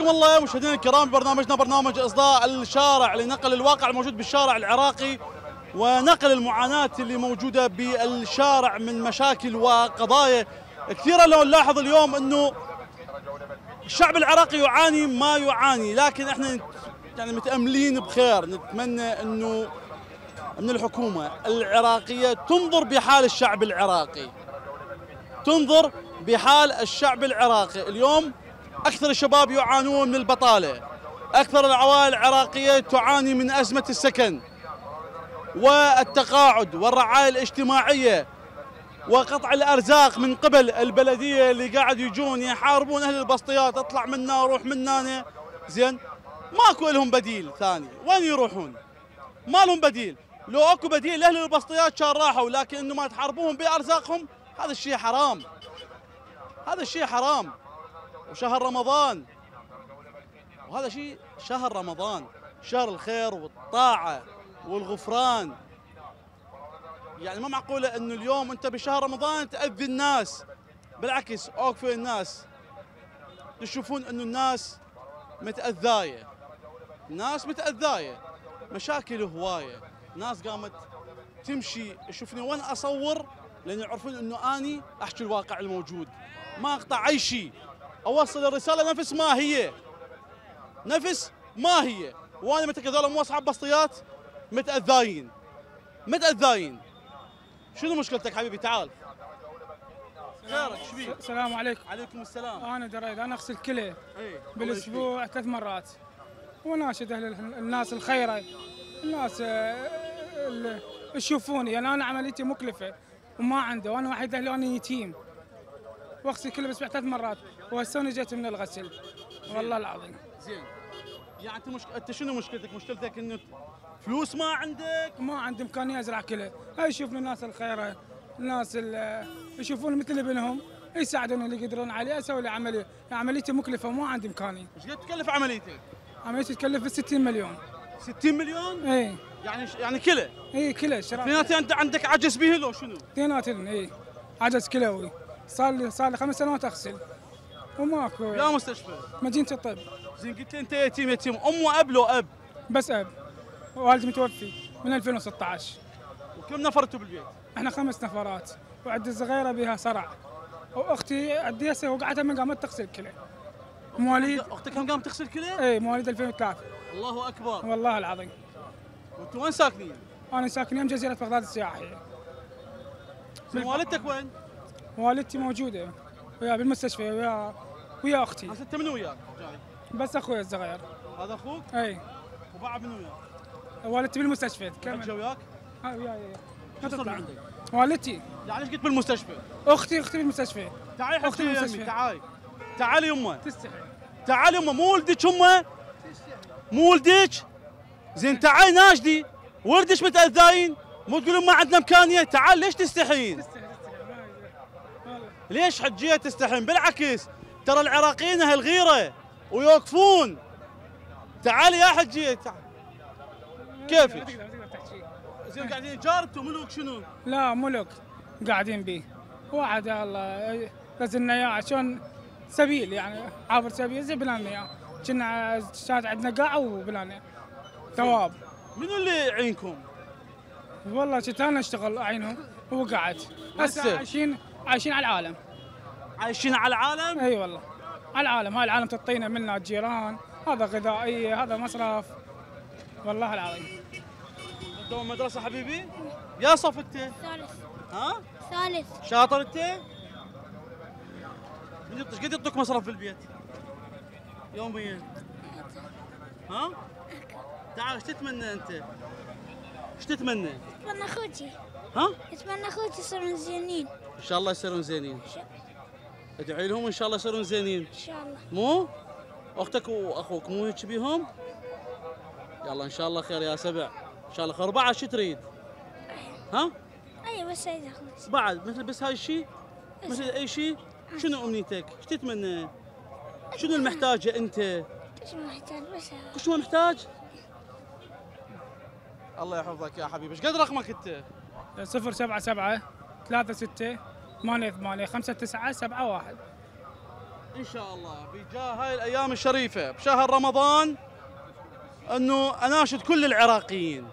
حياكم الله مشاهدينا الكرام برنامجنا برنامج إصداء الشارع لنقل الواقع الموجود بالشارع العراقي ونقل المعاناة اللي موجودة بالشارع من مشاكل وقضايا كثيرة. لو نلاحظ اليوم إنه الشعب العراقي يعاني ما يعاني لكن إحنا يعني متأملين بخير. نتمنى إنه من الحكومة العراقية تنظر بحال الشعب العراقي. تنظر بحال الشعب العراقي. اليوم أكثر الشباب يعانون من البطالة. أكثر العوائل العراقية تعاني من أزمة السكن والتقاعد والرعاية الاجتماعية وقطع الأرزاق من قبل البلدية اللي قاعد يجون يحاربون أهل البسطيات. اطلع منا روح منا. زين ماكو لهم بديل ثاني. وين يروحون؟ ما لهم بديل. لو أكو بديل لاهل البسطيات كان راحوا لكن إنه ما تحاربوهم بأرزاقهم هذا الشيء حرام. هذا الشيء حرام. وشهر رمضان. وهذا شيء شهر رمضان. شهر الخير والطاعة والغفران. يعني ما معقولة إنه اليوم أنت بشهر رمضان تأذي الناس. بالعكس اوقفوا الناس. تشوفون إنه الناس متأذاية. الناس متأذاية. مشاكل هواية. ناس قامت تمشي. يشوفني وين أصور؟ لأن يعرفون إنه أني أحكي الواقع الموجود. ما أقطع أي شيء. أوصل الرسالة نفس ما هي. نفس ما هي. وأنا متى هذول مو أصحاب بسطيات. متأذاين. متأذاين. شنو مشكلتك حبيبي؟ تعال. خيرك إيش بيك؟ السلام عليكم. عليكم السلام. أنا دريد أنا أغسل كلى بالأسبوع ثلاث مرات. وناشد أهل الناس الخيرة. الناس آه، اللي يشوفوني. يعني أنا عمليتي مكلفة وما عندي وأنا وحيد أهلي وأنا يتيم. وأغسل كل بالأسبوع ثلاث مرات. وهسوني جيت من الغسل. والله العظيم. زين. يعني أنت مشك... أنت شنو مشكلتك؟ مشكلتك إنه فلوس ما عندك؟ ما عندي إمكانية أزرع كلى هاي يشوفني الناس الخيره الناس اللي يشوفون مثل ابنهم يساعدوني اللي يقدرون عليه أسوي لي عملية. عمليتي مكلفة وما عندي إمكانية. إيش قد تكلف عمليتك؟ عمليتي تكلف 60 مليون. 60 مليون؟ إي. يعني يعني كله؟ إي كلى شراء. اثنيناتي انت عندك عجز به لو شنو؟ اثنيناتهم إي. عجز كلوي صار لي صار لي خمس سنوات أغسل. وماكو لا مستشفى. مدينه الطب. زين قلت لي انت يتيم يتيم ام واب لو اب بس أب. والدي متوفي من 2016 وكم نفر أنتم بالبيت؟ إحنا خمس نفرات. وعندي صغيره بها صرع. وأختي عندي هسه وقعتها من قامت تغسل كلى. مواليد أختك هم قام تغسل كلى؟ إي مواليد 2003 الله أكبر. والله العظيم. وأنتم وين ساكنين؟ أنا ساكن يم جزيرة بغداد السياحية. والدتك وين؟ والدتي موجودة. ويا بالمستشفى ويا ويا أختي. انت منو وياك؟ جاي. بس أخوي الصغير. هذا أخوك؟ أي. وبعد منو وياك؟ والدتي بالمستشفى. كمل. وياك؟ ها وياي وياي. ما تطلع عندك؟ والدتي. يعني إيش قلت بالمستشفى؟ أختي أختي بالمستشفى. تعالي يمي بالمستشفى. تعالي تعالي يمه تستحي. تعالي يمه مو ولدك يمه مو ولدك؟ زين تعالي ناشدي ولدك متاذاين مو تقولون ما عندنا إمكانية؟ تعال ليش تستحين؟ ليش حجية تستحين؟ بالعكس. ترى العراقيين أهل غيرة ويوقفون. تعالي يا حجيه تعال كيفك؟ زين قاعدين جارته ملوك شنو؟ لا ملك قاعدين به واحد الله نزلنا اياه عشان سبيل يعني عابر سبيل زي اياه كنا كانت عندنا قاعة وبلانا ثواب. منو اللي يعينكم؟ والله كنت أنا أشتغل أعينهم. هو قاعد. هسه؟ هسه. عايشين عايشين على العالم. عايشين على العالم؟ إي والله على العالم هاي العالم تعطينا منا الجيران هذا غذائيه هذا مصرف والله العظيم دوم مدرسة حبيبي؟ يا صف انت؟ ثالث ها؟ ثالث شاطر انت؟ إيش قد يعطوك مصرف في البيت؟ يوميا ها؟ تعال إيش تتمنى انت؟ إيش تتمنى؟ اتمنى اخوتي ها؟ اتمنى اخوتي يصيرون زينين إن شاء الله يصيرون زينين ادعي لهم إن شاء الله يصيرون زينين إن شاء الله مو؟ أختك وأخوك مو هيك بيهم؟ يلا إن شاء الله خير يا سبع إن شاء الله خير بعد شو تريد؟ ها؟ أيوه بس هيدا اخوتي بعد مثل بس هاي الشيء مثل أي شيء شنو أمنيتك؟ إيش تتمنى؟ شنو المحتاجه أنت؟ إيش محتاج بس. كل شو محتاج؟ الله يحفظك يا حبيبي إيش قد رقمك أنت؟ صفر سبعة سبعة ثلاثة ستة ثمانية ثمانية خمسة تسعة سبعة واحد. إن شاء الله. بجاه هاي الأيام الشريفة. بشهر رمضان أنه أناشد كل العراقيين.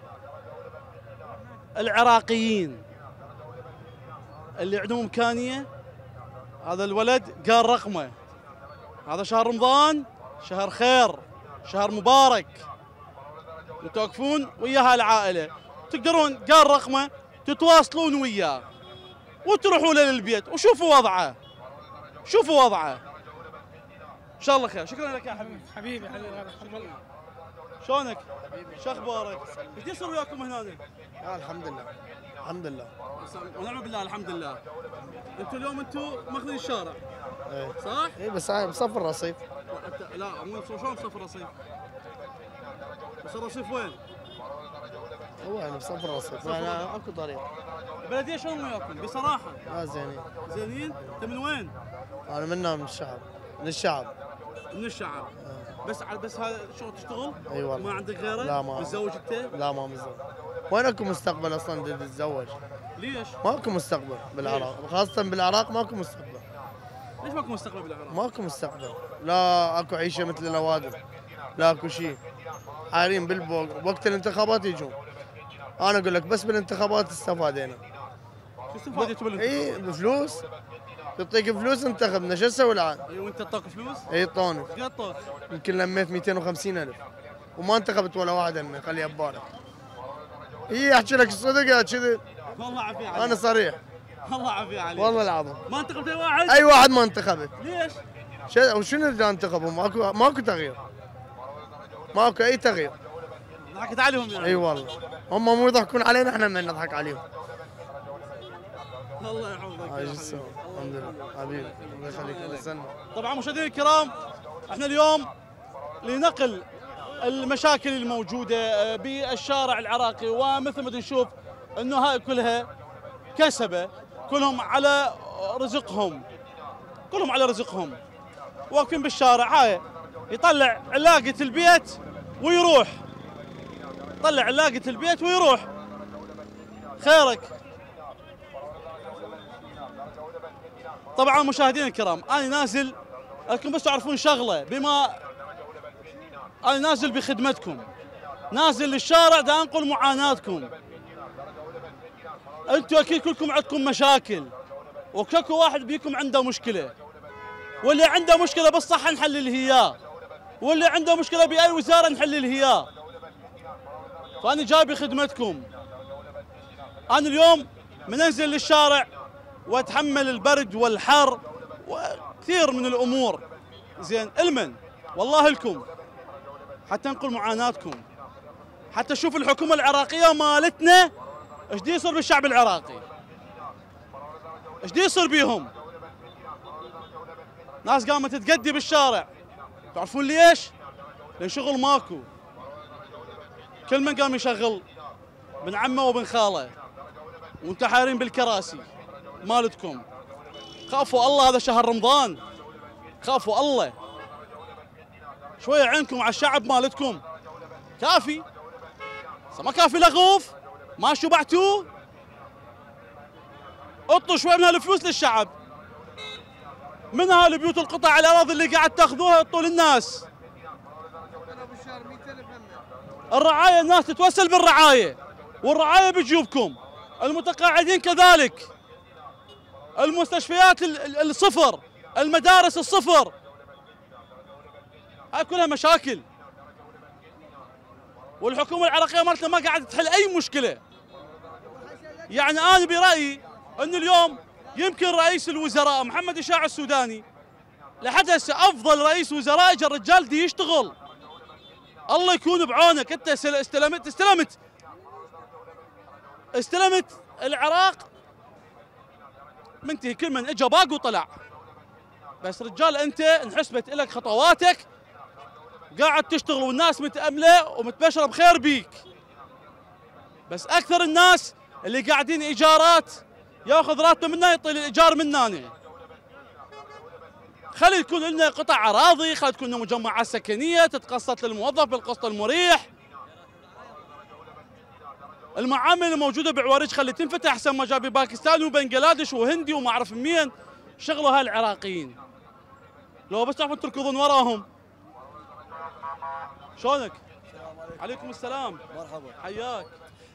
العراقيين. اللي عندهم إمكانية. هذا الولد قال رقمه. هذا شهر رمضان شهر خير شهر مبارك. توقفون ويا هالعائله تقدرون قال رقمه تتواصلون وياه. وتروحوا له للبيت وشوفوا وضعه شوفوا وضعه إن شاء الله خير شكرا لك يا حبيبي حبيبي حبيبي حبيبي شلونك؟ شو أخبارك؟ إيش يصير وياكم هنا؟ الحمد لله الحمد لله ونعم بالله الحمد لله أنتم اليوم أنتم ماخذين الشارع إيه صح؟ إيه بس أنا بصف الرصيف لا مو شلون بصف الرصيف؟ بس الرصيف وين؟ هو يعني بصف الرصيف يعني اكو طريق البلديه شلون وياكم؟ بصراحة لا زينين زينين؟ انت من وين؟ انا منا من الشعب من الشعب من الشعب بس على بس هذا شو تشتغل؟ اي والله ما عندك غيره؟ لا، ما. متزوج أنت؟ لا ما مزال وين أكو مستقبل أصلا تتزوج ليش؟ ماكو مستقبل بالعراق خاصة بالعراق ماكو مستقبل ليش ماكو مستقبل بالعراق؟ ماكو مستقبل لا أكو عيشة مثل الاوادم لا أكو شيء بالبوق وقت الانتخابات يجون أنا أقول لك بس بالانتخابات استفادينا. شو استفادتوا بالانتخابات؟ اي بفلوس. تعطيك فلوس انتخبنا شو أسوي الآن؟ اي وأنت تعطاك فلوس؟ اي طوني. إيش قد؟ يمكن لميت 250 ألف. وما انتخبت ولا واحد منه خليها ببالك اي أحكي لك الصدق كذي والله عافية أنا عليك صريح. والله عافية عليك. والله العظيم. ما انتخبت أي واحد؟ أي واحد ما انتخبت. ليش؟ وشنو اللي انتخبوا ماكو ماكو تغيير. ماكو أي تغيير. ضحكت عليهم يعني إي والله. هم مو يضحكون علينا إحنا من نضحك عليهم. الله يحفظك الحمد لله. حبيبي الله يخليك طبعا مشاهدينا الكرام إحنا اليوم لنقل المشاكل الموجودة آه، بالشارع العراقي ومثل ما نشوف إنه هاي كلها كسبة كلهم على رزقهم كلهم على رزقهم. واقفين بالشارع هاي يطلع علاقة البيت ويروح. طلع علاقة البيت ويروح. خيرك. طبعا مشاهدينا الكرام أنا نازل لكم بس تعرفون شغلة بما أنا نازل بخدمتكم. نازل للشارع دا أنقل معاناتكم. أنتم أكيد كلكم عندكم مشاكل وكلكم واحد بيكم عنده مشكلة. واللي عنده مشكلة بالصحه نحلل اياه واللي عنده مشكلة بأي وزارة نحلل اياه فأنا جاي بخدمتكم. أنا اليوم مننزل للشارع وأتحمل البرد والحر وكثير من الأمور. زين المن والله لكم حتى نقول معاناتكم. حتى نشوف الحكومة العراقية مالتنا إيش دي يصير بالشعب العراقي؟ إيش دي يصير بيهم؟ ناس قامت تتقدي بالشارع. تعرفون ليش؟ لأن شغل ماكو. كل من قام يشغل بن عمه وبن خاله وأنتم حايرين بالكراسي مالتكم. خافوا الله هذا شهر رمضان. خافوا الله. شوية عينكم على الشعب مالتكم. كافي؟ ما كافي لغوف؟ ما شبعتوا اعطوا شوي من هالفلوس للشعب. من هالبيوت القطع الأراضي اللي قاعد تأخذوها اعطوا للناس. الرعاية الناس تتوسل بالرعاية والرعاية بجيوبكم المتقاعدين كذلك. المستشفيات ال- ال- الصفر المدارس الصفر. هاي كلها مشاكل. والحكومة العراقية مالتنا ما قاعدة تحل أي مشكلة. يعني أنا برأيي إن اليوم يمكن رئيس الوزراء محمد اشاع السوداني لحد هسه أفضل رئيس وزراء اجى الرجال دي يشتغل. الله يكون بعونك. أنت استلمت استلمت. استلمت العراق. منتهي كل من اجى باق وطلع بس رجال أنت انحسبت لك خطواتك. قاعد تشتغل والناس متأملة ومتبشرة بخير بيك. بس أكثر الناس اللي قاعدين إيجارات ياخذ راتبه منا يطيل الإيجار مناني. خلي يكون لنا قطع أراضي خلي تكون لنا مجمعات سكنية تتقسط للموظف بالقسط المريح. المعامل الموجودة بعوارج خلي تنفتح أحسن ما جاء بباكستان وبنجلاديش وهندي وما أعرف مين شغلوا هالعراقيين لو بس تعرفون تركضون وراهم. شلونك؟ عليكم السلام. مرحبا. حياك.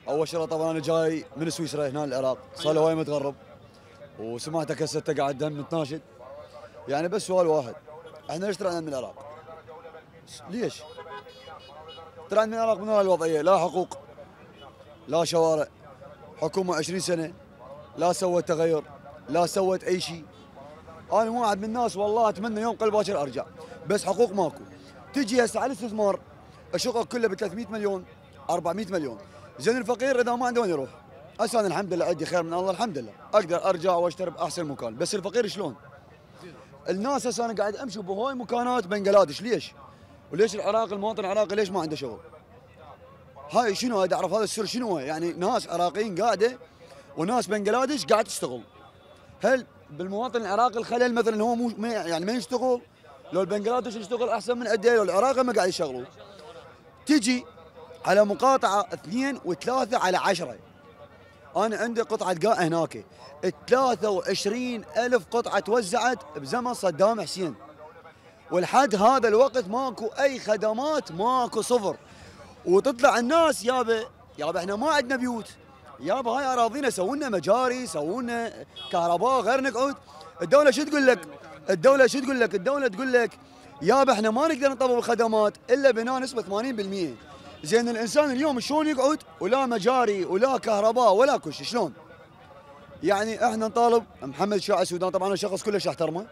أول شغله طبعا أنا جاي من سويسرا هنا العراق. صار لي هواي متغرب. وسمعتك هسه قاعد هم تناشد يعني بس سؤال واحد. إحنا ليش طلعنا من العراق؟ ليش؟ طلعنا من العراق من الوضعية. لا حقوق لا شوارع. حكومة 20 سنة لا سوت تغير لا سوت أي شيء. أنا واحد من الناس والله أتمنى يوم قبل باكر أرجع. بس حقوق ماكو. تجي هسه على الاستثمار الشقق كلها ب 300 مليون 400 مليون. زين الفقير إذا ما عنده وين يروح. هسه أنا الحمد لله عندي خير من الله الحمد لله. أقدر أرجع وأشتري بأحسن مكان. بس الفقير شلون؟ الناس هسه أنا قاعد أمشي بهواي مكانات بنجلاديش ليش؟ وليش العراق المواطن العراقي ليش ما عنده شغل؟ هاي شنو هاي اعرف هذا السر شنو؟ يعني ناس عراقيين قاعدة وناس بنجلاديش قاعد تشتغل هل بالمواطن العراقي الخلل مثلا هو مو يعني ما يشتغل لو البنجلاديش يشتغل أحسن من عندنا لو العراقي ما قاعد يشتغلوا تجي على مقاطعة اثنين وثلاثة على عشرة أنا عندي قطعة قاع هناك. 23 ألف قطعة توزعت بزمن صدام حسين. ولحد هذا الوقت ماكو أي خدمات ماكو صفر. وتطلع الناس يابا يابا إحنا ما عندنا بيوت. يابا هاي أراضينا سوونا مجاري سوونا كهرباء غير نقعد الدولة شو تقول لك؟ الدولة شو تقول لك؟ الدولة تقول لك يابا إحنا ما نقدر نطبق الخدمات إلا بناء نسبة 80% زين الإنسان اليوم شلون يقعد ولا مجاري ولا كهرباء ولا كل شيء شلون؟ يعني إحنا نطالب محمد شاع السودان طبعا أنا شخص كلش أحترمه.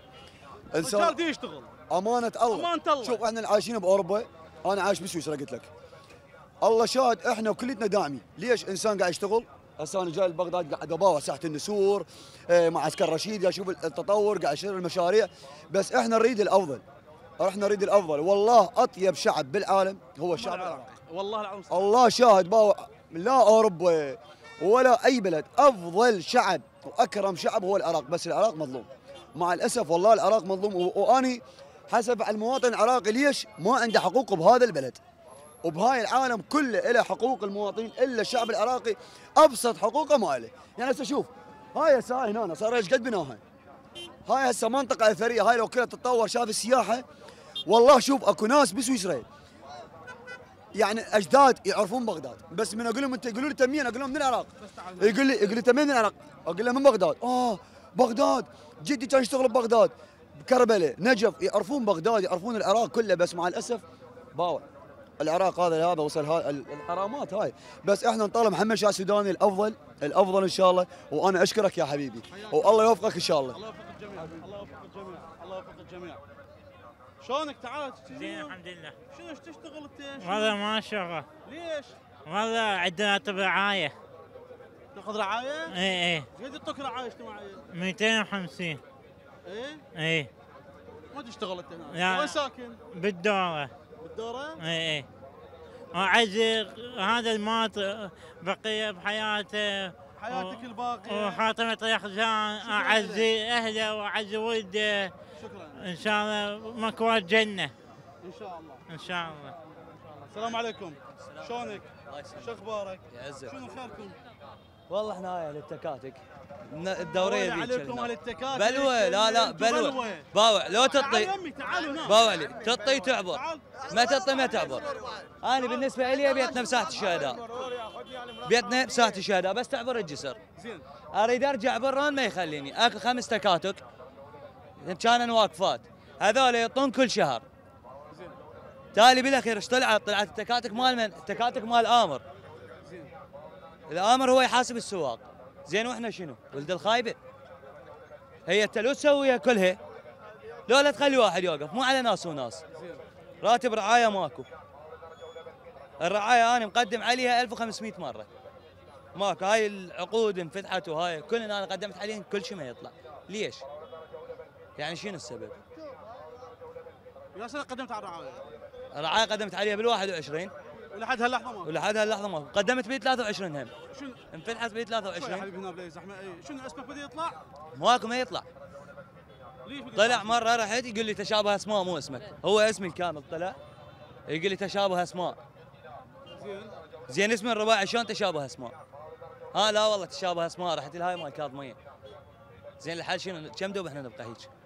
دي يشتغل. أمانة الله. أمانة الله. شوف إحنا عايشين بأوروبا أنا عايش بسويسرا قلت لك. الله شاهد إحنا كلتنا داعمين. ليش إنسان قاعد يشتغل؟ هسه أنا جاي لبغداد قاعد أباوع ساحة النسور آه، معسكر رشيد أشوف التطور قاعد اشتغل المشاريع. بس إحنا نريد الأفضل. إحنا نريد الأفضل. والله أطيب شعب بالعالم هو الشعب العراقي والله العظيم. الله شاهد باوع لا أوروبا ولا أي بلد أفضل شعب وأكرم شعب هو العراق بس العراق مظلوم. مع الأسف والله العراق مظلوم. وأني حسب المواطن العراقي ليش ما عنده حقوق بهذا البلد؟ وبهاي العالم كله له حقوق المواطنين إلا الشعب العراقي أبسط حقوقه ما له يعني هسه شوف هاي هسه هاي هنا صار إيش قد بناها؟ هاي هسه منطقة أثرية هاي لو كلها تتطور شاف السياحة؟ والله شوف أكو ناس بسويسرا يعني أجداد يعرفون بغداد. بس من أقول لهم أنت يقولوا لي تمين أقول لهم من العراق. يقول لي يقول لي تمين من العراق. أقول له من بغداد. آه بغداد. جدي كان يشتغل ببغداد. بكربلاء نجف يعرفون بغداد يعرفون العراق كله. بس مع الأسف باوع. العراق هذا هذا وصل هذا الحرامات هاي. بس إحنا نطالب محمد شاه السوداني الأفضل الأفضل إن شاء الله. وأنا أشكرك يا حبيبي. والله يوفقك إن شاء الله. الله يوفق الجميع. الله يوفق الجميع. الله يوفق الجميع. شلونك؟ تعال زين الحمد لله. شنو إيش تشتغل أنت؟ والله ما شغل. ليش؟ والله عندنا طب رعاية. تأخذ رعاية؟ إي إي. قد يعطوك رعاية اجتماعية؟ 250 إيه؟ إي؟ ما تشتغل أنت هنا. وين ساكن؟ بالدورة بالدوره؟ إي إي. وعز هذا المات بقية بحياته. حياتك الباقية. وحاطمة يخزان أعز أهله وأعز ولده. شكرا. إن شاء الله مكوى جنة. إن شاء الله. إن شاء الله. السلام عليكم. شلونك؟ شو أخبارك؟ يعزك شنو خيركم؟ والله إحنا هاي التكاتك الدورية ذيك عليكم. أهل التكاتك بلوه لا لا بلوه باوع. لو تطي باوع لي تطي تعبر. ما تطي ما تعبر. أنا بالنسبة لي بيتنا بساحه الشهداء. بيتنا بساحه الشهداء. بس تعبر الجسر. زين. أريد أرجع بران ما يخليني. أكل خمس تكاتك. كانن واقفات هذول يعطون كل شهر. تالي بالاخير إيش طلعت؟ طلعت التكاتك مال من؟ التكاتك مال آمر. الآمر هو يحاسب السواق. زين وإحنا شنو؟ ولد الخايبه هي انت لو تسويها كلها لو لا تخلي واحد يوقف. مو على ناس وناس. راتب رعاية ماكو. الرعاية أنا مقدم عليها 1500 مرة. ماكو. هاي العقود انفتحت وهاي كل أنا قدمت عليهم كل شيء ما يطلع. ليش؟ يعني شنو السبب؟ يا سنة قدمت على الرعاية. الرعاية قدمت عليها بال 21 ولحد هاللحظه ما ولحد هاللحظه ما قدمت بي 23 هم. شنو؟ انفتحت يا 23 حبيبي هنا بلاي زحمه اي شنو اسمك؟ بدا يطلع؟ ماكو ما يطلع. ليش طلع؟ مرة رحت يقول لي تشابه اسماء مو اسمك. هو اسمي الكامل طلع. يقول لي تشابه اسماء. زين. زين اسم الرباعي شلون تشابه اسماء؟ ها لا والله تشابه اسماء رحت لهاي مال كاظمية. زين الحال شنو؟ كم دوب إحنا نبقى هيك؟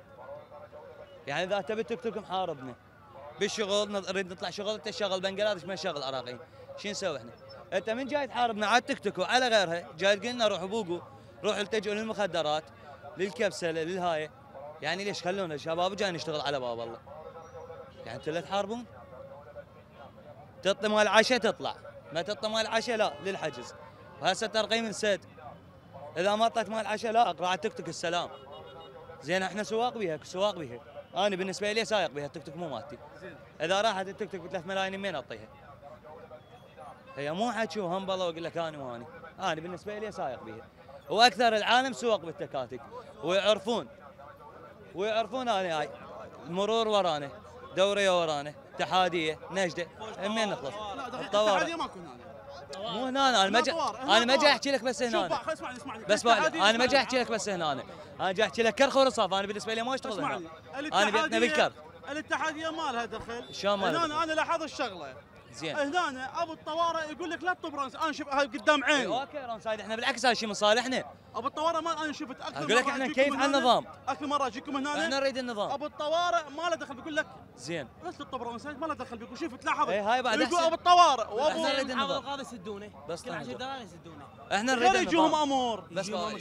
يعني إذا تبي تك توك محاربنا بالشغل نريد نطلع شغل أنت شغل بنجلاديش ما شغل عراقيين شو نسوي إحنا؟ أنت من جاي تحاربنا على التيك توك وعلى غيرها. جاي تقول لنا روحوا بوقوا روحوا التجئوا للمخدرات للكبسة للهايه يعني ليش خلونا؟ الشباب جاي نشتغل على باب الله. يعني أنتوا لا تحاربون؟ تطلع مال العشاء تطلع. ما تطلع مال العشاء لا للحجز. وهسه ترقيم السد إذا ما طلعت مال العشاء لا اقرا على التيك توك السلام. زين إحنا سواق بيها سواق بيها أنا بالنسبة لي سايق بيها التيك توك مو مالتي. إذا راحت التيك توك ب 3 ملايين من أعطيها. هي مو حكي وهمبله واقول لك أنا واني أنا بالنسبة لي سايق بيها وأكثر العالم سواق بالتكاتك. ويعرفون. ويعرفون أنا هاي. المرور ورانا. دوريه ورانا. اتحادية. نجدة. منين نخلص؟ الطوارئ. مو هنا أنا. ما أنا ما. أحكي لك بس هنا بقى، اسمعني اسمعني. بس أنا ما. أحكي لك بس هنا أنا جاي احكي لك كرخ ورصاف أنا بالنسبة لي ما أشتغل اسمعني هنا. أنا بيتنا بالكرخ. الاتحادية ما لها دخل. شلون ما لها هنا أنا لاحظ الشغلة. زين. هنا أبو الطوارئ يقول لك لا تطب رأس أنا شوف هاي قدام عيني. إيه، أوكي سايد إحنا بالعكس هذا شيء من صالحنا أبو الطوارئ ما أنا شفت أكثر أقول لك إحنا من على النظام؟ أكثر مرة أجيكم هنا. إحنا نريد النظام. أبو الطوارئ ما له دخل بيقول لك زين. لا تطب رأس ما له دخل بيقول شوف تلاحظ. إيه، هاي بعد يقول. أبو الطوارئ إحنا وابو نريد محافظ النظام القاضي يسدونه. بس كل 10 تنظر. دقائق يسدونه. إحنا نريد غير يجيهم النظام. أمور. بس يجيهم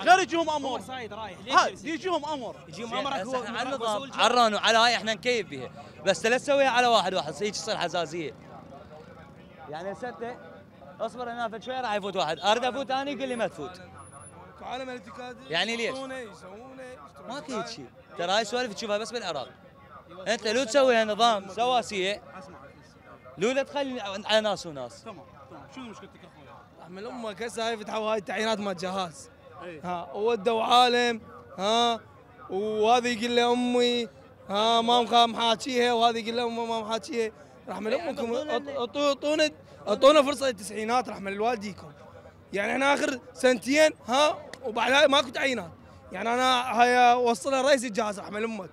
غير يجيهم أمور. صايد رايح. ليش؟ يجيهم أمر يجيهم أمرك هو على النظام. عران وعلى هاي إحنا نكيف بها بس لا تسويها على واحد واحد هيك تصير حساسية. يعني انت اصبر هنا فد شوي راح يفوت واحد. اريد أفوت أنا يقول لي ما تفوت. عالم يعني ليش؟ ماكو هيك شيء. ترى هاي سوالف تشوفها بس بالعراق. أنت لو تسويها نظام سواسية لو لا تخلي على ناس وناس. تمام تمام. شنو مشكلتك؟ احمل أمك هسه هاي فتحوا هاي التعيينات مال جهاز. ها ودوا عالم ها وهذا يقول له أمي ها ما محاكيها وهذا يقول له أمي ما محاكيها. رحمة امكم اعطونا اعطونا فرصة التسعينات رحمة لوالديكم يعني إحنا آخر سنتين ها وبعد هاي ماكو تعيينات. يعني أنا هاي وصلها رئيس الجهاز رحمة أمك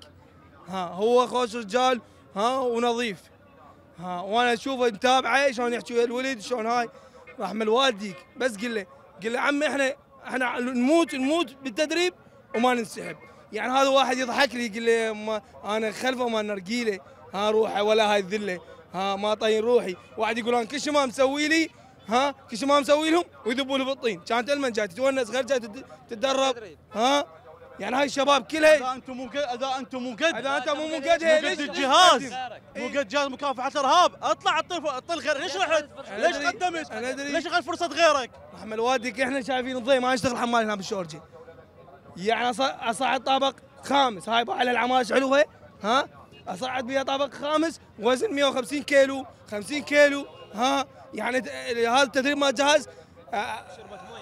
ها هو خوش رجال ها ونظيف. ها وأنا أشوفه متابعه شلون يحكي الولد شلون هاي. رحمة والديك. بس قل له قل له عمي إحنا إحنا نموت نموت بالتدريب وما ننسحب. يعني هذا واحد يضحك لي يقول لي ما أنا خلفه ما نرقيله ها روحه ولا هاي الذلة. ها ما طاين روحي. واحد يقول أنا كل شيء ما مسوي لي ها كل شيء ما مسوي لهم ويذبوا له بالطين كانت ألمن جاي تتونس غير جاي تت- تتدرب. ها؟ يعني هاي الشباب كلها إذا أنتم مو قد إذا أنتم مو قد إذا أنت مو مو قد الجهاز مو قد جهاز مكافحة الإرهاب. اطلع اطل اطل غير ليش رحت؟ ليش قدمت؟ ليش أخذ فرصة غيرك؟ رحمة والديك إحنا شايفين الضي ما نشتغل حمال هنا بالشورجي. يعني أصعد طابق خامس. هاي على العماش حلوة ها؟ أصعد بها طابق خامس وزن 150 كيلو 50 كيلو ها؟ يعني هذا التدريب جهاز آه،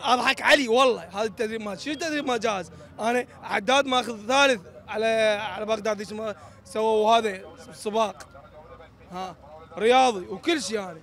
أضحك علي والله. هذا التدريب مال شو التدريب مال جهاز؟ أنا عداد ماخذ ثالث على على بغداد اسمه سووا هذا سباق. ها رياضي وكل شيء يعني.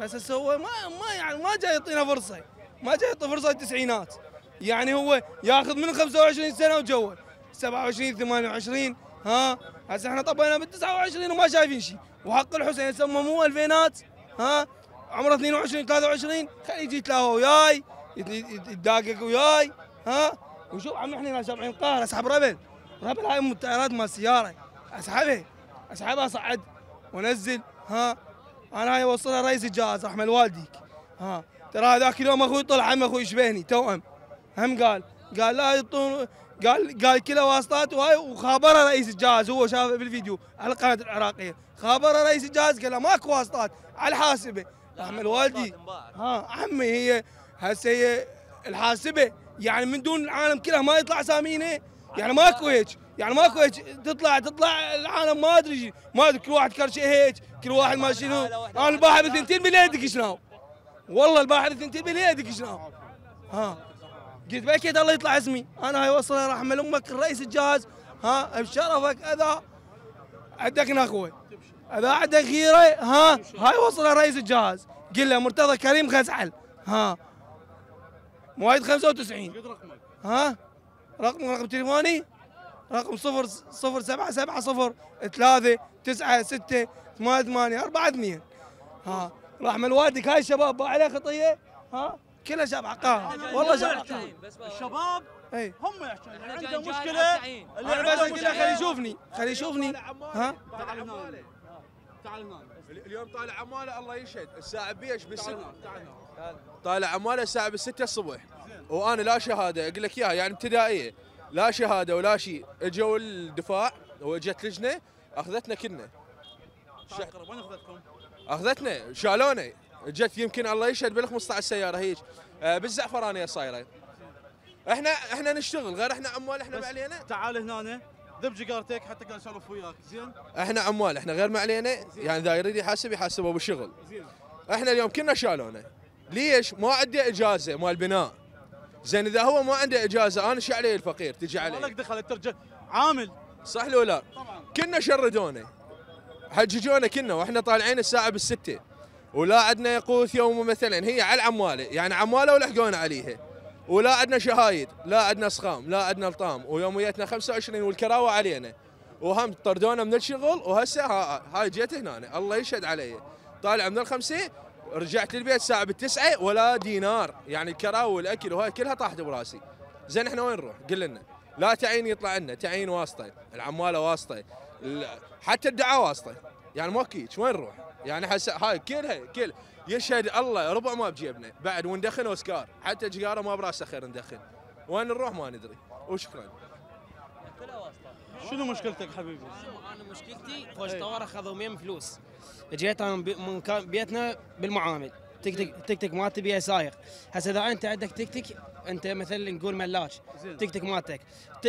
بس هو ما ما يعني ما جاي يعطينا فرصة. ما جاي يعطي فرصة التسعينات. يعني هو ياخذ من 25 سنة وجوه 27 28 ها؟ هسه إحنا طبينا بال 29 وما شايفين شيء. وحق الحسين مو الفينات ها؟ عمره 22 23 خليه يجي يتلاهى وياي يت- يت- يتداقق وياي ها؟ وشوف عم إحنا هنا 70 قاهر أسحب ربل. ربل هاي ام التيارات مال السياره أسحبها. اسحبها أصعد. وأنزل. ها. أنا هاي اوصلها رئيس الجهاز رحمة والديك ها. ترى هذاك اليوم أخوي طلع عم أخوي يشبهني توأم. هم قال. قال لا يعطون قال قال كلها واسطات وهاي وخابره رئيس الجهاز. هو شافه بالفيديو على القناة العراقية. خابره رئيس الجهاز قال له ماكو واسطات. على الحاسبة. رحمة الوالدي ها عمي هي هسه هي الحاسبة. يعني من دون العالم كله ما يطلع سامينة. يعني ماكو هيك يعني ماكو هيك تطلع تطلع العالم ما أدري ما أدري كل واحد كرشه هيك كل واحد ما شنو. أنا الباحث بثنتين باليد شنو؟ والله الباحث بثنتين باليد شنو؟ ها. قلت باكيد الله يطلع اسمي. أنا هاي وصل رحمة أمك رئيس الجهاز ها بشرفك أذا عندك أخوي أذا عندك غيرة ها هاي وصل رئيس الجهاز قل له مرتضى كريم خزعل. ها. موعد 95 قد رقمك؟ ها؟ رقم رقم تليفوني؟ رقم صفر صفر سبعة سبعة صفر ثلاثة تسعة ستة ثمانية ثمانية أربعة اثنين ها؟ رحمة والدك هاي الشباب باع عليه خطية؟ ها؟ كلها شاب حقها والله شاب الشباب اي هم يحكون. اللي عنده مشكلة. اللي عنده قلت له خليه مشكلة. يشوفني. خليه يشوفني. ها؟ تعال هنا. تعال هنا. اليوم طالع عمالة الله يشهد. الساعة بيش هنا تعال هنا. طالع عماله الساعة بالستة الصبح. وأنا لا شهادة أقول لك إياها يعني ابتدائية. لا شهادة ولا شيء. إجوا الدفاع واجت لجنة أخذتنا وين أخذتكم؟ أخذتنا شالونا جت يمكن الله يشهد بال 15 سيارة هيك آه، بالزعفرانيه صايرة. إحنا إحنا نشتغل غير إحنا عمال إحنا ما علينا. تعال هنا ذب جيجارتك حتى قاعد اسولف وياك. زين؟ إحنا عمال إحنا غير ما علينا. يعني اذا يريد يحاسب يحاسبه بالشغل زين. إحنا اليوم كنا شالونا ليش ما عنده إجازة مال بناء؟ زين إذا هو ما عنده إجازة أنا شو علي الفقير؟ تجي ما لك علي دخل انت رجال عامل. صح لو لا؟ طبعا. كنا شردونا. حججونا كنا وإحنا طالعين الساعة بالستة. ولا عندنا يقوث يوم مثلا هي على العماله يعني عماله ولحقونا عليها. ولا عندنا شهايد لا عندنا صخام لا عندنا الطام ويوميتنا 25 والكراوة علينا. وهم طردونا من الشغل وهسه ها- هاي جيت هنا الله يشهد علي. طالع من الخمسه رجعت للبيت الساعة بالتسعة ولا دينار. يعني الكراوه والأكل وهاي كلها طاحت براسي. زين إحنا وين نروح؟ قل لنا. لا تعيين يطلع لنا تعيين واسطة العمالة واسطة حتى الدعاء واسطة. يعني ماكو وين نروح؟ يعني هسه هاي كلها كل يشهد الله ربع ما بجيبنا. بعد وندخن أوسكار. حتى جيجارة ما براسه خير ندخن. وين نروح؟ ما ندري. وشكرا. شنو مشكلتك حبيبي؟ أنا مشكلتي خوش طوارئ أخذوا ميم فلوس. جيت أنا من بيتنا بالمعامل. تك تك تك تك ما تبيها سايق. هسه إذا أنت عندك تك تك أنت مثلا نقول ملاش. تك تك مالتك.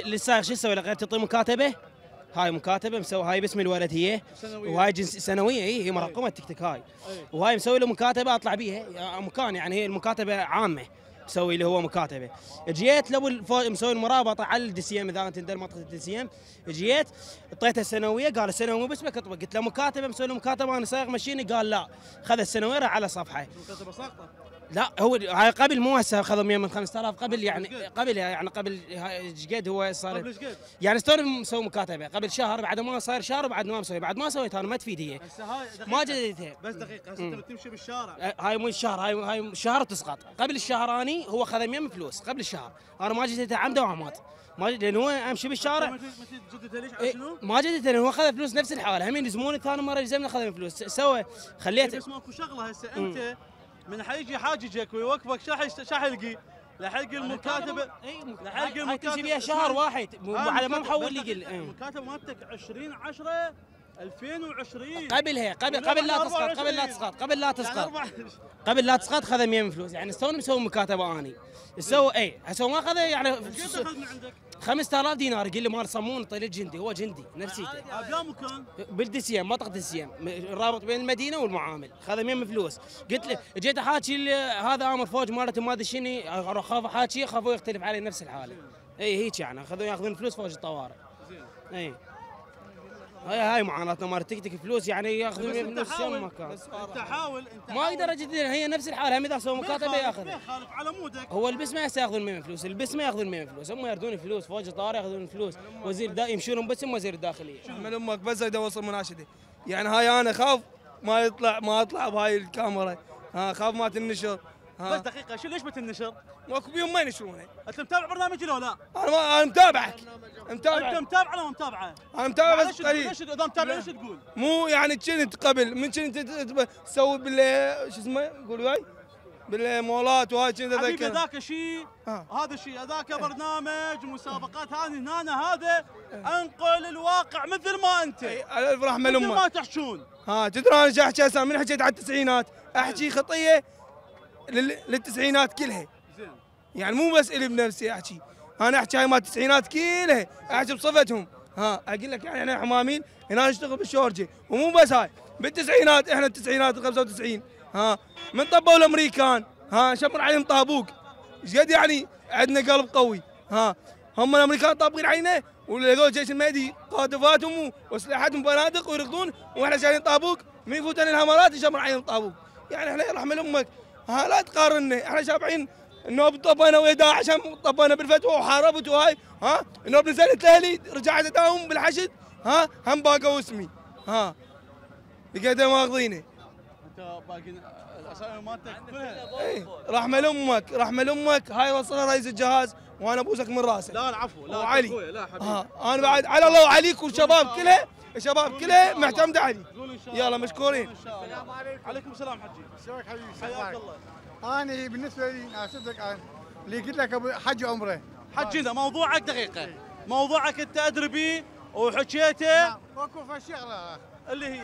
للسائق شو تسوي؟ غير تعطيه مكاتبة؟ هاي مكاتبة مسوي هاي باسم الولد هي. وهاي جنس سنوية إي هي مرقمة التك تك هاي. وهاي مسوي له مكاتبة أطلع بيها. مكان يعني هي المكاتبة عامة. مسوي اللي هو مكاتبه. جيت لو مسوي المرابطة على الدي سي ام إذا انت منطقة الدي سي ام جيت اعطيته السنوية قال السنوية مو باسمك اطبق قلت له مكاتبة مسوي له مكاتبة أنا سايق مشيني قال لا. خذ السنوية على صفحة. مكاتبة ساقطة. لا هو قبل مو هسه أخذوا 100 من 5000 قبل يعني قبل يعني قبل هاي إيش قد هو صار قبل إيش قد؟ يعني ستوري مسوي مكاتبة قبل شهر بعد ما صار شهر بعد ما مسوي بعد ما سويت أنا ما تفيد هي. ما جددتها بس دقيقة هسه انت بتمشي بالشارع. أه، هاي مو الشهر هاي هاي شهر تسقط. قبل الشهراني هو خذ 100 فلوس قبل الشهر. أنا ما جددته عمده وعماد ما جد- لأن هو أمشي بالشارع. ما على إيه، شنو؟ ما جددته لأن هو خذ فلوس نفس الحالة. هم يلزموني ثاني مرة يلزمني خذ فلوس. سوى خليته بس ماكو شغلة هسه. أنت من حيجي حاججك ويوقفك شاح شاح يلقي لحق المكاتبه لحق المكاتبه بيها شهر واحد. على ما محول قل. المكاتبه مالتك 20 10 2020 قبلها قبل قبل لا تسقط قبل لا 24. تسقط قبل لا يعني تسقط. قبل لا تسقط خذ 100 من فلوس. يعني استوني مسوي مكاتبة أني. سوى إي هسه ما أخذ يعني كيف اخذ من عندك؟ 5000 دينار يقول لي مال صمون طيب جندي هو جندي نفسيته. بلا مكان بالدسيم منطقه الدسيم الرابط بين المدينة والمعامل. خذ 100 من فلوس؟ قلت له جيت أحاكي هذا آمر فوج مالته ما أدري شنو أروح أخاف احاكي اخاف يختلف علي نفس الحالة. إي هيك يعني اخذوا ياخذون فلوس فوج الطوارئ. إي. هاي هاي معاناتنا مال تك تك فلوس يعني ياخذون بس 100 انت فلوس مكان انت حاول انت ما أقدر اجدد هي نفس الحالة هم اذا سووا مكاتبه ياخذ خالف على مودك. هو البسمه هسه ياخذون 100 فلوس البسمه ياخذون 100 فلوس هم يردون فلوس فوج الطوارئ ياخذون فلوس وزير دا يمشون باسم وزير الداخلية. من أمك؟ بس أريد أوصل مناشدي يعني هاي أنا خاف ما يطلع ما أطلع بهاي الكاميرا. ها خاف ما تنشر. بس ها دقيقة شو ليش بتنشر؟ ماكو بيهم ما ينشرونه أنت متابع برنامجي لو لا؟ أنا ما أنا متابعك. متابع متابع ولا ما متابعه؟ أنا متابع بس قليل. ليش إذا متابع ليش تقول؟ مو يعني كنت قبل من كنت تسوي بال شو اسمه؟ يقولوا هاي بالمولات وهاي كنت حبيبي اتذكر ذاك شيء. هذا شيء هذاك برنامج مسابقات هذه هنا هذا. أنقل الواقع مثل ما أنت. الف رحمة مثل ما لامك تحشون ها تدري أنا شو أحكي هسه من حكيت على التسعينات. أحكي خطية. للتسعينات كلها. يعني مو بس إلي بنفسي أحكي. أنا أحكي هاي مال التسعينات كلها أحكي بصفتهم. ها أقول لك يعني إحنا حمامين هنا نشتغل بالشورجة. ومو بس هاي بالتسعينات إحنا التسعينات 95 ها من طبوا الأمريكان. ها شمر عليهم طابوق. إيش قد يعني؟ عندنا قلب قوي. ها هم الأمريكان طابقين عينه ولقوا الجيش المهدي قاذفاتهم وأسلحتهم بنادق ويركضون وإحنا شايلين طابوق. من يفوتنا الهمرات يشمر عليهم طابوق. يعني إحنا يرحم أمك ها لا تقارنا إحنا شابعين النوب طبينا ويا داعش هم طبينا بالفتوى وحاربت وهاي ها النوب نزلت أهلي رجعت اداوم بالحشد ها هم باقوا اسمي ها. بقيت ماخذينه أنت باقي الأسامي مالتك كلها. إيه، رحمة أمك رحمة أمك هاي وصلها رئيس الجهاز وأنا ابوسك من راسه لا العفو لا وعلي. لا حبيبي. ها أنا بعد على الله وعليك والشباب كلها. الشباب كلها معتمدة علي. قول إن شاء الله. يلا مشكورين شاء الله. عليكم. السلام حجي. شلونك حبيبي حياك الله. أنا بالنسبة لي أنا صدق أنا اللي قلت لك أبو حج عمره. حجينا موضوعك دقيقة. موضوعك أنت أدري بيه وحكيته أكو في شغله اللي هي.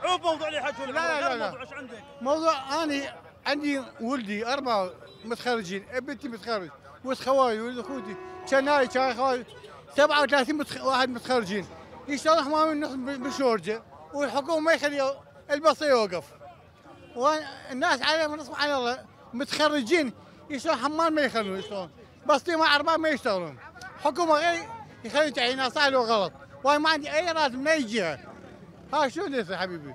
عوب موضوع اللي حج لا، لا، لا، لا. موضوع إيش عندك؟ موضوع أنا عندي ولدي أربعة متخرجين بنتي متخرج ولد خوالي ولد اخوتي كان هاي كان خوالي 37 متخ... واحد متخرجين. يشتغل حمام النص بشورجة والحكومة ما يخلي البص يوقف. والناس عليهم نصب على الله متخرجين يشتغل حمام ما يخلون يشتغلون. بس مع اربعه ما يشتغلون. حكومة غير يخلي تعيينات صح غلط وأنا ما عندي أي راتب من اي جهه ها شو يصير حبيبي؟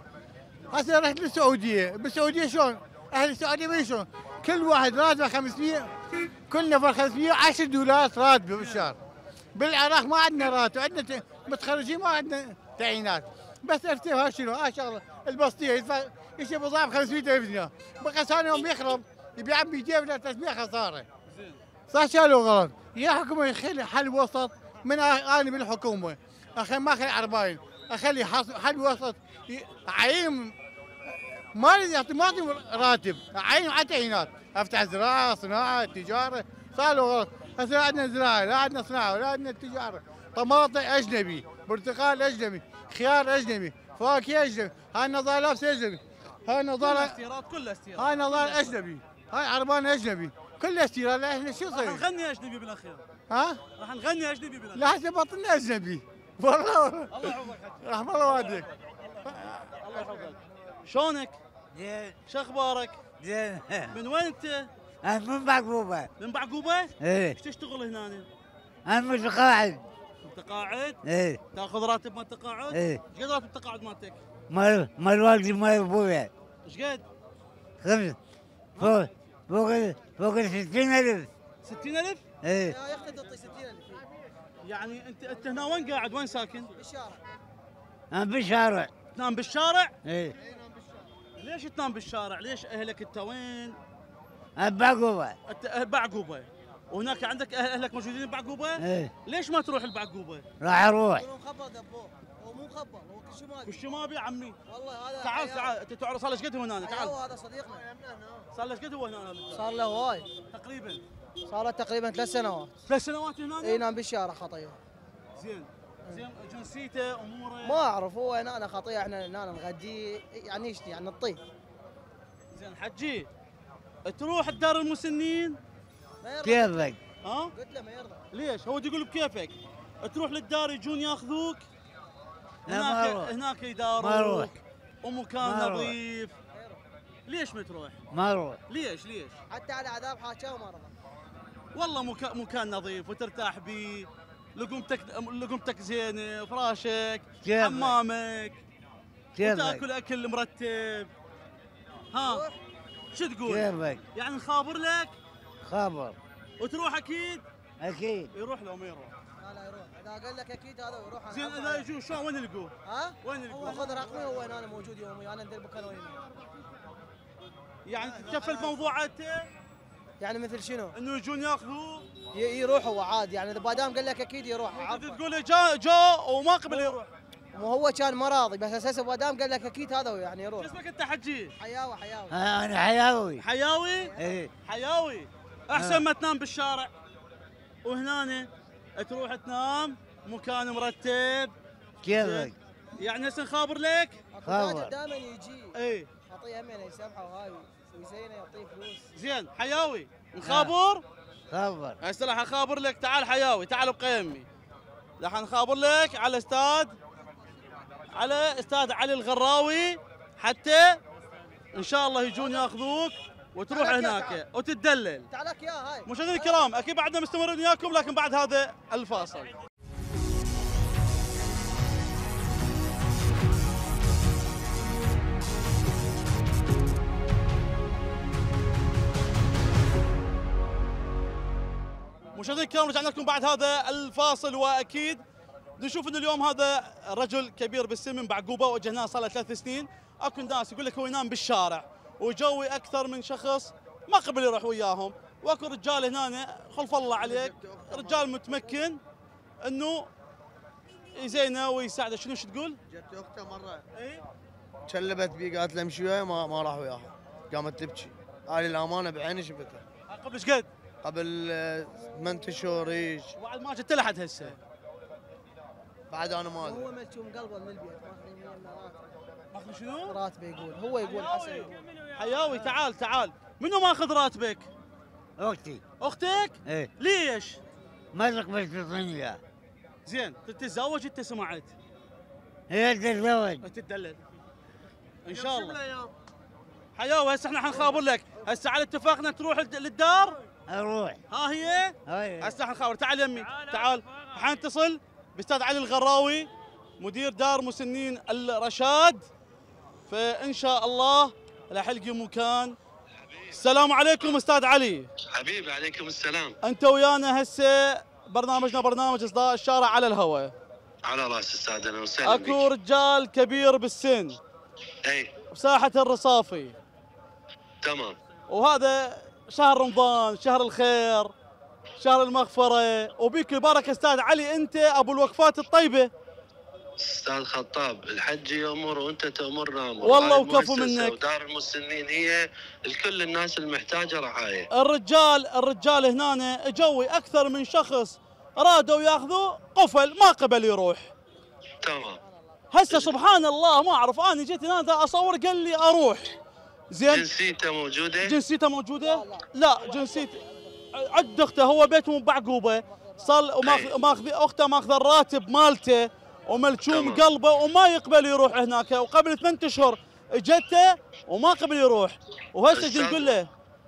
هسه رحت للسعوديه بالسعودية شلون؟ أهل السعودية ما شلون؟ كل واحد راتبه 500 كل نفر 510 دولار راتبه بالشهر. بالعراق ما عندنا راتب. عندنا متخرجين ما عندنا تعيينات. بس ارتب ها شنو؟ ها شغلة. البسطية يدفع يشتري بضاعه 500 ألف دينار بقى ثاني يوم يخرب يبيع 200 ولا 300 خسارة. صح شالوا غلط يا حكومة يخلي حل وسط من أنا بالحكومة أخي ما أخلي عرباين أخلي حل وسط عين ما يعطي ما راتب عين على تعيينات. أفتح زراعة صناعة تجارة. صار غلط. هسه لا عندنا زراعة لا عندنا صناعة ولا عندنا تجارة. طماطم أجنبي برتقال أجنبي خيار أجنبي فواكه أجنبي هاي النظاره لابسه أجنبي هاي النظاره استيراد كلها استيراد هاي نظارة أجنبي هاي عربان أجنبي كلها استيراد لا إحنا شو راح صير؟ نغني أجنبي بالأخير ها؟ راح نغني أجنبي بالأخير لا بطلنا أجنبي والله الله يحفظك رحم الله والديك الله يحفظك شلونك؟ زين شو أخبارك؟ زين من وين أنت؟ أنا من بعقوبة من بعقوبة؟ إيه إيش تشتغل هنا؟ أنا متقاعد انت قاعد؟ إيه تاخذ راتب مال التقاعد؟ إيه إيش قد راتب التقاعد مالتك؟ مال مال والدي مال ابويا إيش قد؟ خمس فوق فوق ال- فوق ال 60000 60000 إيه يا أخي تعطي 60000 يعني انت أنت هنا وين قاعد؟ وين ساكن؟ بالشارع أنا بالشارع تنام بالشارع؟ إيه ليش تنام بالشارع؟ ليش أهلك إنت وين؟ أنا بعقوبه بعقوبه وهناك عندك أهل أهلك موجودين بعقوبة؟ إيه. ليش ما تروح البعقوبة؟ راح أروح. هو مخبط ابوه هو مو مخبط هو كل شيء مالي والشماب يا عمي. والله هذا تعال. تعال. انت تعرف صار له قد هو هنا تعال. حياة هذا صديقنا. صار له قد هو هنا صار له هواي تقريبا. صار له تقريبا ثلاث سنوات. ثلاث سنوات هنا اي نام بالشارع خطيه زين. زين جنسيته أموره؟ ما أعرف هو هنا خطيه إحنا هنا نغدي يعني يشتي يعني؟ نطيه زين حجي. تروح الدار المسنين؟ ما كيفك؟ ها؟ قلت له ما يرضى ليش؟ هو يقول بكيفك تروح للدار يجون ياخذوك؟ هناك. هناك ما يداروك أروح. ومكان. نظيف. ليش ما تروح؟ ما أروح. ليش؟ ليش؟ حتى على عذاب حاجة وما رضى. والله مكان مكان نظيف وترتاح بيه. لقمتك لقمتك زينة فراشك كيفك؟ حمامك. كيفك؟ وتأكل أكل مرتب. ها؟ شو تقول؟ كيفك؟ يعني نخابر لك؟ خبر. وتروح أكيد؟ أكيد. يروح لو ما يروح. لا لا يروح. إذا قال لك أكيد هذا يروح زين إذا يجون شلون وين يلقوه؟ ها؟ وين هو يلقوه؟ خذ رقمي هو هنا موجود يومي أنا ندير مكان وين؟ يعني تكفل موضوع انت يعني مثل شنو؟ إنه يجون يأخذوه؟ يروح هو عادي يعني إذا ما دام قال لك أكيد يروح. انت. تقول لي جاء جاء وما قبل يروح. مو هو كان ما راضي بس أساسا ما دام قال لك أكيد هذا هو يعني شو يروح اسمك أنت حجي؟ حياوي حياوي. أنا حياوي. حياوي؟ إيه. حياوي. أحسن ما تنام بالشارع. وهنا تروح تنام مكان مرتب. كيفك؟ يعني هسه نخابر لك؟ خبر. دائما يجي. إي. أعطيه همين يسامحه وهاي. ويزينه يعطيه فلوس. زين حياوي. نخابر؟ خبر هسه راح أخابر لك. تعال حياوي. تعال بقيمي راح نخابر لك على استاد على استاد علي الغراوي حتى إن شاء الله يجون ياخذوك. وتروح هناك. وتتدلل. تعالك يا هاي. مشاهدينا الكرام أكيد بعدنا مستمرين وياكم لكن بعد هذا الفاصل. مشاهدينا الكرام رجعنا لكم بعد هذا الفاصل وأكيد نشوف إنه اليوم هذا رجل كبير بالسن من بعقوبة وجهناه صار له ثلاث سنين. أكو ناس يقول لك هو ينام بالشارع. وجوي أكثر من شخص ما قبل يروح وياهم. وأكو رجال هنا خلف الله عليك رجال متمكن إنه يزينه ويساعده. شنو شو تقول؟ جت أخته مرة. كلبت بي قالت له امشي وياي ما, ما راح وياها. قامت تبكي. هاي الأمانة بعيني شفتها. قبل إيش قد؟ قبل آه، ثمان اشهر إيش. وبعد ما جت لحد هسه. بعد أنا ما أدري. هو ملتوم قلبه من البيت ماخذ شنو؟ راتبه يقول هو يقول حسن يقول حياوي تعال تعال. منو ماخذ راتبك؟ أختي. أختك؟ إيه. ليش؟ ما تقبل تعطيني اياه زين تتزوج انت سمعت. هي تتزوج. تدلل. إن شاء الله. حياوي هسه إحنا حنخابر لك. هسه على اتفاقنا تروح للد- للدار؟ أروح. ها هي؟ هاي هسه حنخابر تعال يمي تعال حنتصل بأستاذ علي الغراوي مدير دار مسنين الرشاد. فإن شاء الله راح يلقي مكان. السلام عليكم أستاذ علي. حبيبي عليكم السلام. أنت ويانا هسه برنامجنا برنامج إصداء الشارع على الهواء. على رأس أستاذ أهلا وسهلا اكو رجال كبير بالسن. أي. بساحة الرصافي. تمام. وهذا شهر رمضان شهر الخير شهر المغفرة. وبيك البركة أستاذ علي أنت أبو الوقفات الطيبة. أستاذ خطاب الحج يأمر وأنت تامرنا أمر والله وكفو منك. ودار المسنين هي الكل الناس المحتاجة رعاية. الرجال الرجال هنا جوي أكثر من شخص رادوا يأخذوا قفل ما قبل يروح. تمام. هسه سبحان الله ما أعرف أنا جيت هنا أصور قال لي أروح. زين. جنسيته موجودة؟ جنسيته موجودة؟ لا جنسيته عد أخته هو بيته بعقوبة. صار وماخذ ماخذ أخته ماخذ الراتب مالته. وملشوم قلبه وما يقبل يروح هناك. وقبل ثمان أشهر اجته وما قبل يروح. وهسه جيت نقول له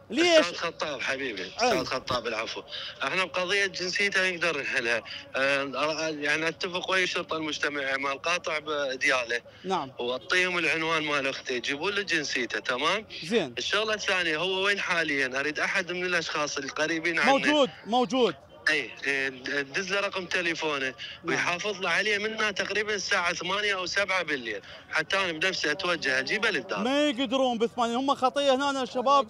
ليش؟ أستاذ خطاب حبيبي أستاذ خطاب العفو. إحنا بقضية جنسيته نقدر نحلها آه، يعني أتفق ويا الشرطه المجتمعيه مال قاطع بدياله. نعم. وأعطيهم العنوان مال أخته. يجيبون له جنسيته تمام؟ زين. الشغلة الثانية هو وين حاليا؟ أريد أحد من الأشخاص القريبين عنه موجود موجود. اي إيه، دز له رقم تليفونه ويحافظ له عليه منا تقريبا الساعة 8 أو 7 بالليل. حتى أنا بنفسي أتوجه اجيبه للدار. ما يقدرون بثمانية. هم خطية هنا الشباب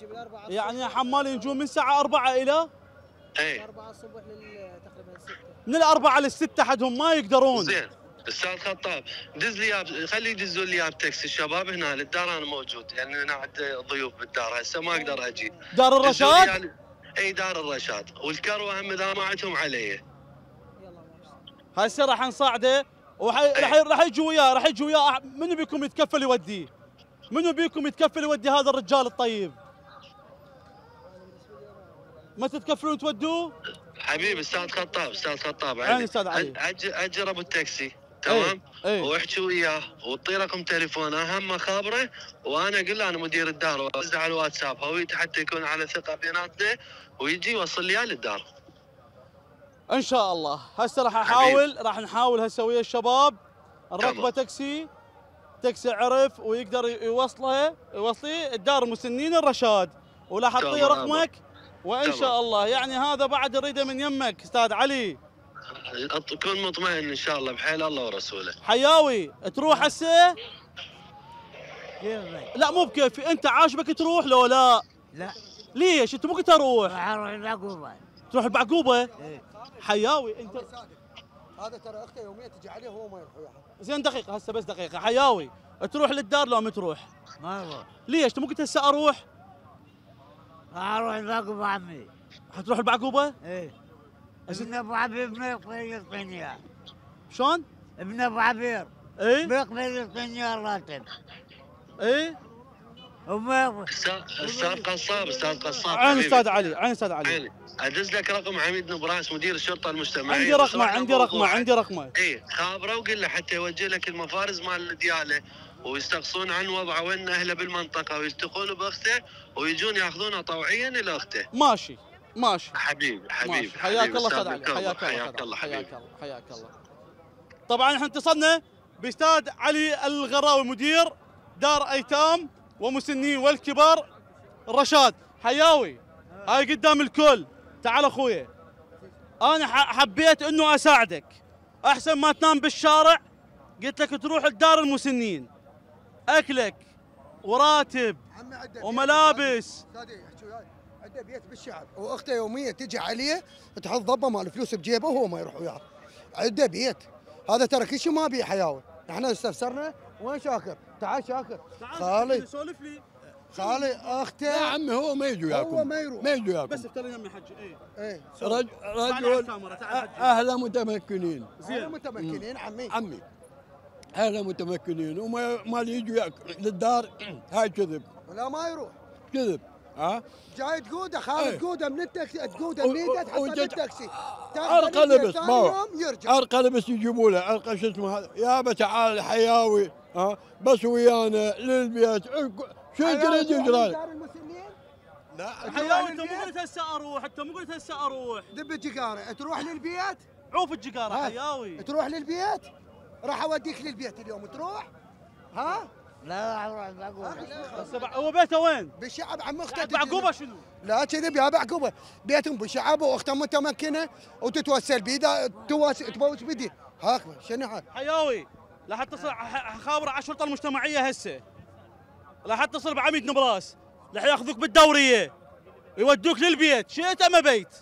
يعني حمال يجون من الساعة أربعة إلى اي 4 الصبح لل تقريبا 6 من الأربعة للستة حدهم ما يقدرون. زين. أستاذ خطاب دز لي إياه- خلي يدزون لي إياه بتاكسي الشباب هنا للدار أنا موجود يعني أنا عندي ضيوف بالدار هسه ما أقدر أجي. دار الرشاد؟ اي دار الرشاد والكروه هم اذا ما عندهم علي هسه راح نصعده وراح راح راح يجي وياه راح يجي وياه منو بيكم يتكفل يوديه؟ منو بيكم يتكفل يودي هذا الرجال الطيب؟ ما تتكفلون تودوه؟ حبيبي أستاذ خطاب أستاذ خطاب عين أستاذ علي. اجر أبو التاكسي تمام؟ إيه. واحكي وياه. وطي رقم تليفونه اهم خابره وأنا أقول له أنا مدير الدار وازع على الواتساب. هويته حتى يكون على ثقة بيناتنا ويجي يوصل لي للدار إن شاء الله. هسه راح أحاول راح نحاول هسه ويا الشباب. نركبه. تاكسي. تاكسي عرف ويقدر يوصله يوصلي الدار المسنين الرشاد. ولا حطي تمام. رقمك. وإن. شاء الله. يعني هذا بعد نريده من يمك أستاذ علي. كن مطمئن إن شاء الله بحيل الله ورسوله. حياوي تروح هسه؟ لا مو بكيفي. أنت عاجبك تروح لو لا؟ لا. ليش؟ أنت مو قلت أروح؟ أروح العقوبة تروح البعقوبة؟ حياوي انت هذا ترى اخته يوميا تجي عليه وهو ما يروح وياها. زين دقيقة هسه بس دقيقة. حياوي تروح للدار لو ما تروح. ما أروح ليش؟ أنت مو قلت هسه أروح؟ أروح العقوبة عمي. حتروح البعقوبة؟ إيه. ابن ابو عبير ما يقبل يعطيني اياه شلون؟ ابن ابو عبير إيه؟ ما يقبل يعطيني اياه الراتب. إيه؟ وما أستاذ قصاب أستاذ قصاب عين. أستاذ علي عين أستاذ علي. أدز لك رقم عميد نبراس مدير الشرطة المجتمعية. عندي رقمه عندي رقمه. عندي رقمه. اي خابره وقل له حتى يوجه لك المفارز مال الديالة ويستقصون عن وضعه وين أهله بالمنطقة ويلتقون بأخته ويجون يأخذونه طوعيا إلى أخته. ماشي. ماشي. حبيبي حبيبي. حياك الله أستاذ علي. حياك الله حياك الله حياك الله حياك الله. طبعا إحنا اتصلنا بأستاذ علي الغراوي مدير دار أيتام ومسنين والكبار الرشاد حياوي هاي قدام الكل. تعال اخويا أنا ح- حبيت إنه أساعدك. أحسن ما تنام بالشارع قلت لك تروح لدار المسنين. أكلك وراتب وملابس. عنده بيت بالشعب واخته يوميا تجي عليه تحط ضبة مال فلوس بجيبه وهو ما يروح وياها عنده بيت. هذا ترى كل شيء ما بيه حياوي إحنا استفسرنا وين شاكر؟ تعال شاكر. خالي. سولف لي. خالي اخته يا عمي هو ما يجي وياكم هو ما يروح. ما يجي وياكم بس افترض يمي حج رج- تعال على رجل حج. اهله متمكنين. زين. متمكنين عمي. عمي. اهله متمكنين. وما ما يجوا ياك- للدار هاي كذب. لا ما يروح. كذب. ها؟ جاي تقوده خالد إيه. تقوده من التاكسي تقوده من ايده تحطه بالتاكسي أرقى لبس ما هو؟ أرقى لبس يجيبوا له. أرقى شو اسمه هذا؟ يابا تعال حياوي ها؟ بس ويانا للبيت. شو تريد يجرى لا. حياوي أنت مو قلت هسه أروح أنت مو قلت هسه أروح. دب الجقاره تروح للبيت؟ عوف الجقاره؟ حياوي. تروح للبيت؟ راح أوديك للبيت اليوم. تروح؟ ها؟ لا بع- هو بيته وين؟ بالشعب عم اخته بعقوبة شنو؟ لا كذب يا بعقوبة. بيتهم بالشعب وأخته متمكنه وتتوسل بيده تواس تبوس بدي هاك شنو هذا؟ حياوي راح اتصل خابر على الشرطة المجتمعية هسه. راح اتصل بعميد نبراس. راح ياخذوك بالدورية. يودوك للبيت. شئت أم بيت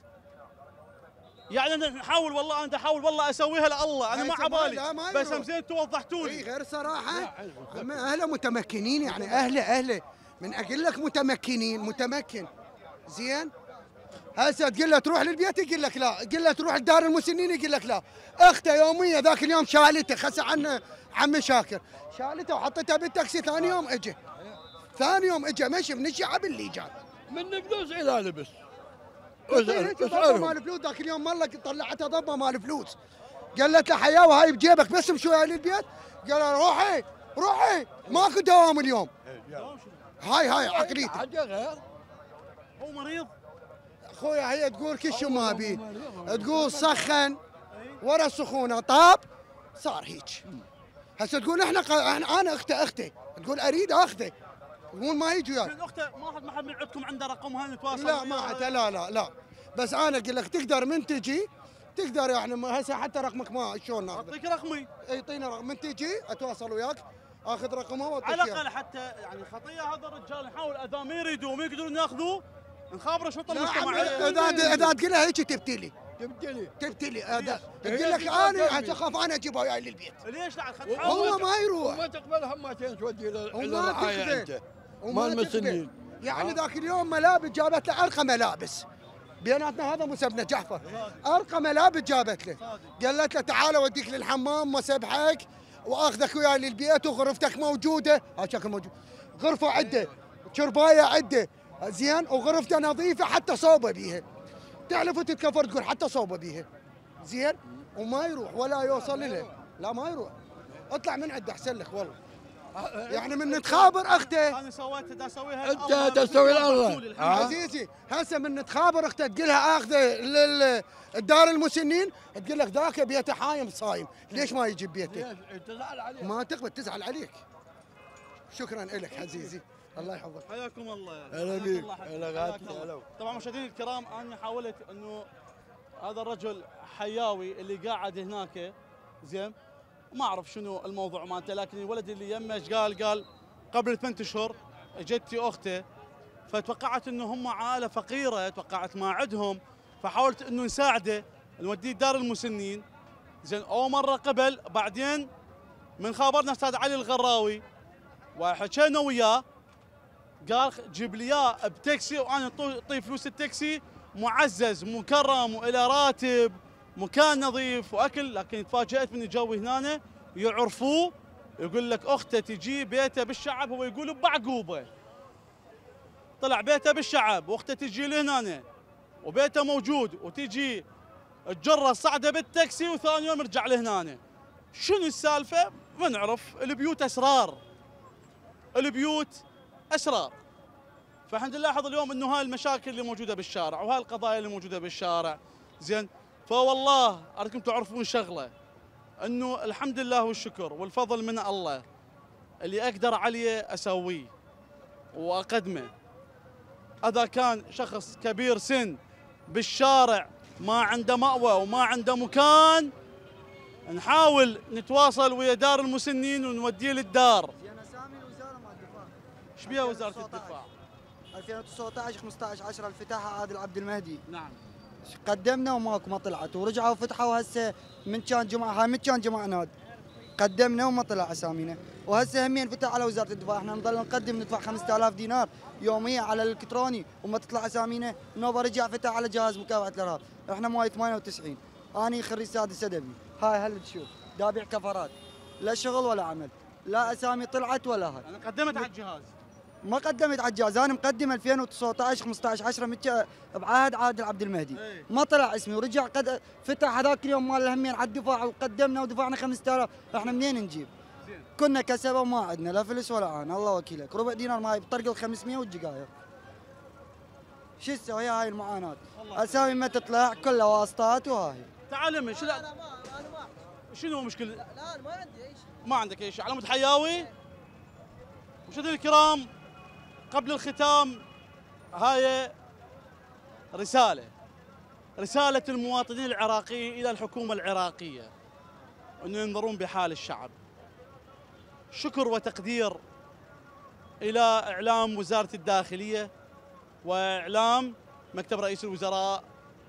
يعني أنا نحاول والله أنا أحاول والله أسويها لله أنا ما عبالي. بس يروح. هم زين توضحتوا اي لي غير صراحة اهله متمكنين يعني اهله اهله من أقول لك متمكنين متمكن. زين؟ هسه تقول له تروح للبيت يقول لك لا. قل له تروح لدار المسنين يقول لك لا. أخته يومية ذاك اليوم شالته خس عنه عمي شاكر شالته وحطيتها بالتاكسي ثاني يوم اجى ثاني يوم اجى مشي من الشعب اللي جاء. من فلوس إلى لبس. ضبه مال فلوس ذاك اليوم مره طلعتها ضبه مال فلوس. قالت له حياوه هاي بجيبك بس مشوها للبيت قال لها روحي روحي. ماكو دوام اليوم. هاي هاي عقليتي. حاجة غير؟ هو مريض؟ أخويا هي تقول كل شيء ما بي. تقول سخن ورا السخونه طاب صار هيك. هسه تقول. إحنا أنا اخته اخته تقول أريد اخذه تقول ما يجي وياي من اخته ما حد ما حد من عندكم عنده رقمها نتواصل لا ما؟ حتى لا لا لا بس أنا أقول لك تقدر من تجي تقدر يعني ما- هسه حتى رقمك ما شلون ناخذه؟ أعطيك رقمي. يعطينا رقم. من تجي أتواصل وياك. آخذ رقمه وأعطيك على. الأقل حتى يعني خطيه هذا الرجال نحاول اذا ما يريدوا وما يقدرون ياخذوه نخابر الشرطه لا عمي، المجتمعيه اذا اذا تقول لها هيك تبتلي تبتلي تبتلي هذا هي تقول لك أنا. أخاف أنا اجيبها وياي للبيت. ليش لا؟ خد هو ما يروح. وما تقبل همتين تودي إلى إلى وما الرعايه تقبل. انت وما مال مسنين تقبل. يعني ذاك اليوم ملابس جابت له ارقى ملابس. بيناتنا هذا مسبنا جعفر. ارقى ملابس جابت له. قالت له تعال أوديك للحمام مسبحك وأخذك وياي للبيت وغرفتك موجودة. ها شكل موجود. غرفة عدة شرباية عدة. زين وغرفته نظيفة حتى صوبة بيها. تعرف تتكفر تقول حتى صوبة بيها. زين؟ وما يروح ولا يوصل له لا ما يروح. اطلع من عنده أحسن لك والله. يعني من نتخابر أخته أنا سويت دا أسويها أنت بس تسوي أنتوا لله. وضحتوا لي الحمد ها؟ لله. عزيزي هسه من نتخابر أخته تقولها أخذة للدار المسنين تقول لك ذاك بيته حايم صايم ليش ما يجي بيته؟ ليش تزعل عليه ما تقبل تزعل عليك شكرا لك عزيزي الله يحفظك حياكم الله هلا بيك. الله، الله. الله. هلا. طبعا مشاهدينا الكرام أنا حاولت إنه هذا الرجل حياوي اللي قاعد هناك زين ما أعرف شنو الموضوع مالته لكن الولد اللي يمه إيش قال؟ قال قبل ثمان أشهر اجتي أخته فتوقعت إنه هم عائلة فقيرة توقعت ما عندهم فحاولت إنه نساعده نوديه دار المسنين. زين أول مرة قبل بعدين من خابرنا أستاذ علي الغراوي وحكينا وياه قال جيب لي إياه بتاكسي وأنا اعطيه فلوس التاكسي معزز مكرم وإلى راتب. مكان نظيف وأكل لكن تفاجأت من جوي هنا يعرفوه يقول لك أخته تجي بيته بالشعب هو يقول بعقوبة. طلع بيته بالشعب وأخته تجي لهنا وبيته موجود وتجي تجره صعدة بالتاكسي وثاني يوم يرجع لهنا شنو السالفة؟ ما نعرف. البيوت أسرار. البيوت أسرار. فالحمد لله لاحظ اليوم إنه هاي المشاكل اللي موجودة بالشارع وهاي القضايا اللي موجودة بالشارع. زين. فوالله اريدكم تعرفون شغلة إنه الحمد لله والشكر والفضل من الله اللي أقدر عليه أسويه وأقدمه. اذا كان شخص كبير سن بالشارع ما عنده مأوى وما عنده مكان. نحاول نتواصل ويا دار المسنين ونوديه للدار. إيش بيها وزارة الدفاع؟ 2019 15 10 الفتحها عادل عبد المهدي. نعم. قدمنا وماكو ما طلعت. ورجعوا وفتحوا هسه من كان جمعة هاي من كان جمعة ناد قدمنا وما طلع أسامينا. وهسه همين فتح على وزارة الدفاع. إحنا نضل نقدم ندفع 5000 دينار يوميا على الإلكتروني وما تطلع أسامينا. نوبة رجع فتح على جهاز مكافحة الإرهاب. إحنا مواليد 98 أني خريج سادس أدبي. هاي هل تشوف؟ دابع كفرات. لا شغل ولا عمل. لا أسامي طلعت ولا هاي. أنا قدمت على الجهاز. ما قدمت على أنا مقدم 2019 15 10 متى؟ بعهد عادل عبد المهدي. إيه. ما طلع اسمي ورجع قد فتح هذاك اليوم مال الهمين على الدفاع وقدمنا ودفعنا 5000 إحنا منين نجيب؟ كنا كسبة وما عندنا لا فلوس ولا أنا الله وكيلك. ربع دينار معي بطرق ال 500 والجقاير شو تسوي؟ هاي المعاناة. اسامي ما تطلع كلها واسطات وهاي. تعال شو لا شنو مشكلة؟ لا أنا ما عندي أي شيء. ما عندك أي شيء. علامة حياوي؟ مشاهدينا الكرام؟ قبل الختام هاي رسالة. رسالة المواطنين العراقيين إلى الحكومة العراقية أن ينظرون بحال الشعب. شكر وتقدير إلى إعلام وزارة الداخلية وإعلام مكتب رئيس الوزراء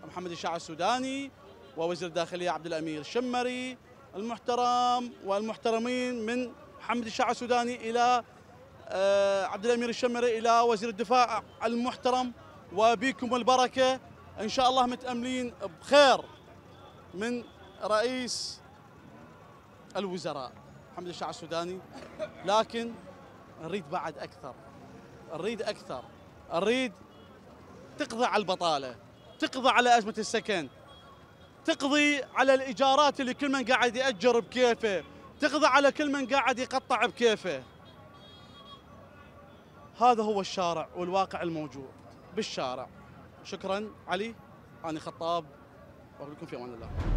محمد الشاع السوداني ووزير الداخلية عبد الأمير الشمري المحترم والمحترمين من محمد الشاع السوداني إلى عبد الأمير الشمري إلى وزير الدفاع المحترم وبيكم البركة إن شاء الله متأملين بخير من رئيس الوزراء محمد الشاع السوداني. لكن نريد بعد أكثر نريد أكثر نريد تقضي على البطالة تقضي على أزمة السكن تقضي على الإيجارات اللي كل من قاعد يأجر بكيفه تقضي على كل من قاعد يقطع بكيفه. هذا هو الشارع والواقع الموجود بالشارع. شكرا علي أنا خطاب وأقول لكم في أمان الله.